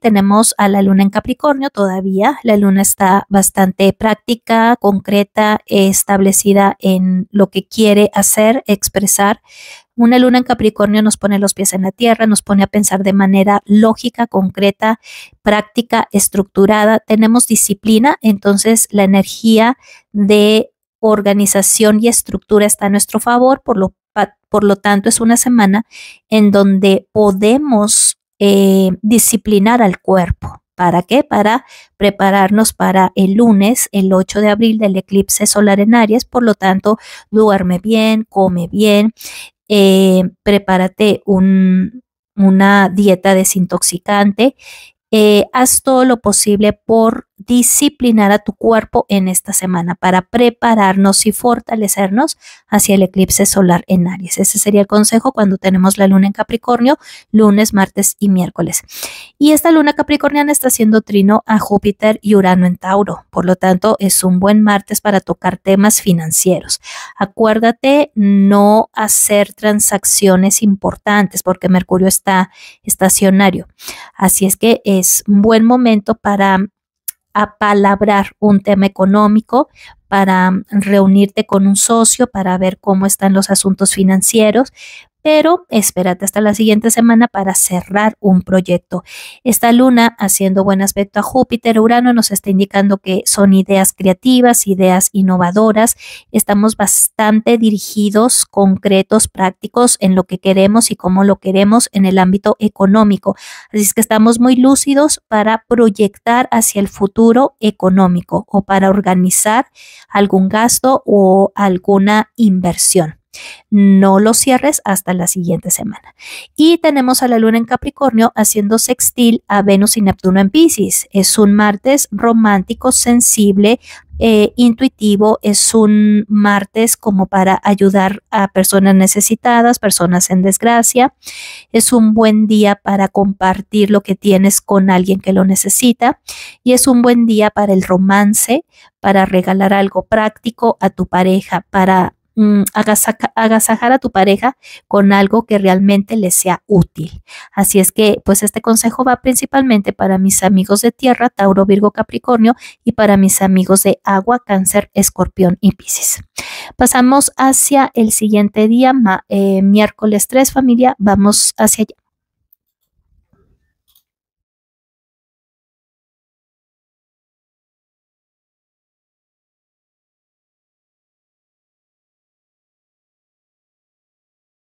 tenemos a la luna en Capricornio todavía. La luna está bastante práctica, concreta, establecida en lo que quiere hacer, expresar. Una luna en Capricornio nos pone los pies en la tierra, nos pone a pensar de manera lógica, concreta, práctica, estructurada. Tenemos disciplina, entonces la energía de organización y estructura está a nuestro favor, por lo, por lo tanto es una semana en donde podemos eh, disciplinar al cuerpo. ¿Para qué? Para prepararnos para el lunes, el 8 de abril del eclipse solar en Aries. Por lo tanto, duerme bien, come bien, eh, prepárate una dieta desintoxicante. Eh, haz todo lo posible por disciplinar a tu cuerpo en esta semana para prepararnos y fortalecernos hacia el eclipse solar en Aries. Ese sería el consejo cuando tenemos la luna en Capricornio, lunes, martes y miércoles. Y esta luna capricorniana está haciendo trino a Júpiter y Urano en Tauro. Por lo tanto, es un buen martes para tocar temas financieros. Acuérdate no hacer transacciones importantes porque Mercurio está estacionario. Así es que es un buen momento para apalabrar un tema económico, para reunirte con un socio, para ver cómo están los asuntos financieros, pero espérate hasta la siguiente semana para cerrar un proyecto. Esta luna, haciendo buen aspecto a Júpiter, Urano, nos está indicando que son ideas creativas, ideas innovadoras. Estamos bastante dirigidos, concretos, prácticos en lo que queremos y cómo lo queremos en el ámbito económico. Así es que estamos muy lúcidos para proyectar hacia el futuro económico o para organizar algún gasto o alguna inversión. No lo cierres hasta la siguiente semana. Y tenemos a la luna en Capricornio haciendo sextil a Venus y Neptuno en Pisces. Es un martes romántico, sensible, eh, intuitivo, es un martes como para ayudar a personas necesitadas, personas en desgracia. Es un buen día para compartir lo que tienes con alguien que lo necesita y es un buen día para el romance, para regalar algo práctico a tu pareja, para Mm, agasajar a tu pareja con algo que realmente le sea útil. Así es que, pues este consejo va principalmente para mis amigos de tierra, Tauro, Virgo, Capricornio, y para mis amigos de agua, Cáncer, Escorpión y Piscis. Pasamos hacia el siguiente día, eh, miércoles 3, familia, vamos hacia allá.